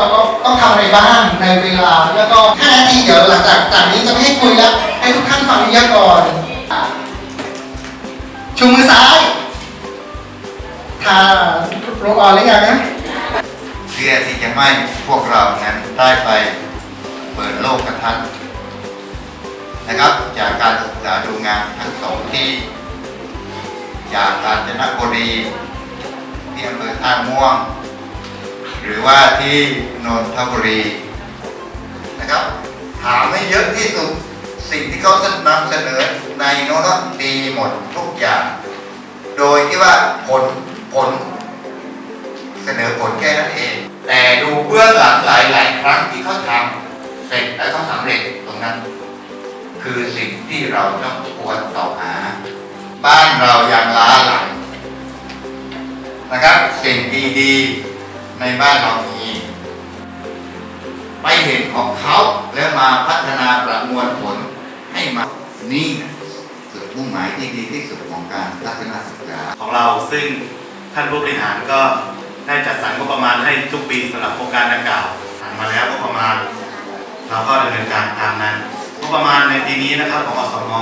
เราก็ต้องทำอะไรบ้างในเวลา แล้วก็5นาทีเดี๋ยวหลังจากจากนี้จะไม่ให้คุยแล้วให้ทุกท่านฟังเยอะก่อนชูมือซ้ายทาโรลออนหรือยังนะเพื่อที่จะให้พวกเรานั้นได้ไปเปิดโลกกระทัดนะครับ จากการศึกษาดูงานทั้งสองที่ จากกาญจนบุรีที่อำเภอท่าม่วง หรือว่าที่นนทบุรีนะครับ ถามให้เยอะที่สุดสิ่งที่เขานำเสนอในโน้ตดีหมดทุกอย่าง โดยที่ว่าผลผล เสนอผลแค่นั้นเอง แต่ดูเบื้องหลังหลายหลายๆครั้งที่เขาทำเสร็จและเขาสำเร็จตรงนั้น คือสิ่งที่เราต้องควรต่อหา บ้านเรายังล้าหลังนะครับสิ่งดี ๆ ในบ้านเรามีไปเห็นของเขาแล้วมาพัฒนาประมวลผลให้มานี่นะจุดมุ่งหมายที่ดีที่สุดของการพัฒนาศึกษาของเราซึ่งท่านผู้บริหารก็ได้จัดสรรงบประมาณให้ทุกปีสำหรับโครงการดังกล่าวผ่านมาแล้วงบประมาณ เราก็ดำเนินการตามนั้นงบประมาณในปีนี้นะครับของอสม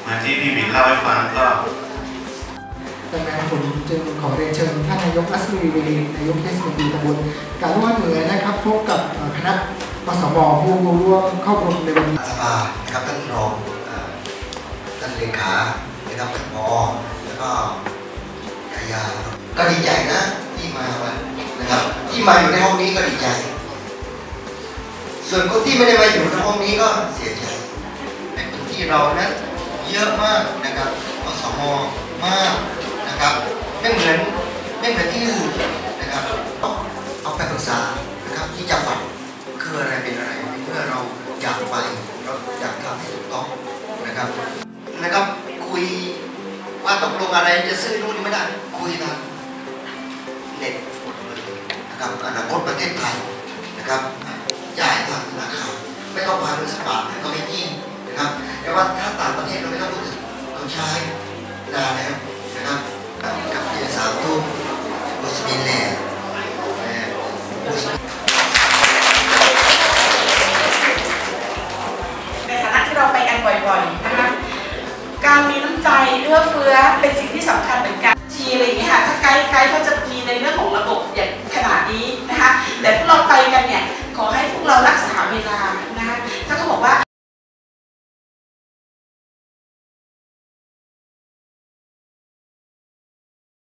เหมือนที่พี่บินเล่าให้ฟังก็ ดังนั้นผมจึงขอเรียนเชิญท่านนายกอัศวีเวรีนายกเทศมนตรีตำบลกาลวดเหนือนะครับพบกับคณะมสมผู้ร่วมเข้าร่วมในวันนี้สภานะครับท่านรองท่านเลขานะครับท่านพอแล้วก็ยายาก็ดีใจนะที่มาวันนะครับ ที่มาอยู่ในห้องนี้ก็ดีใจ ส่วนคนที่ไม่ได้มาอยู่ในห้องนี้ก็เสียใจที่เรานั้นเยอะมากนะครับอสมมาก นะครับไม่เหมือนไม่เหมือนที่อื่นนะครับเอาเอาไปปรึกษานะครับที่จังหวัดคืออะไรเป็นอะไรเมื่อเราอยากไปเราอยากทำให้ถูกต้องนะครับนะครับคุยว่าตกลงอะไรจะซื้อนู่นไม่ได้คุยกันเน็ตหมดเลยนะครับอนาคตประเทศไทยนะครับจ่ายทางธนาคารไม่ต้องผ่านเงินสปาทก็ไม่จริงนะครับแต่ว่าถ้าต่างประเทศเราไม่ต้องพูดถึงเราใช้นานแล้ว อเป็นสิ่งที่สำคัญเหมือนกันทีอะไรอย่างเงี้ยค่ะถ้าไกด์ไกด์เขาจะมีในเรื่องของ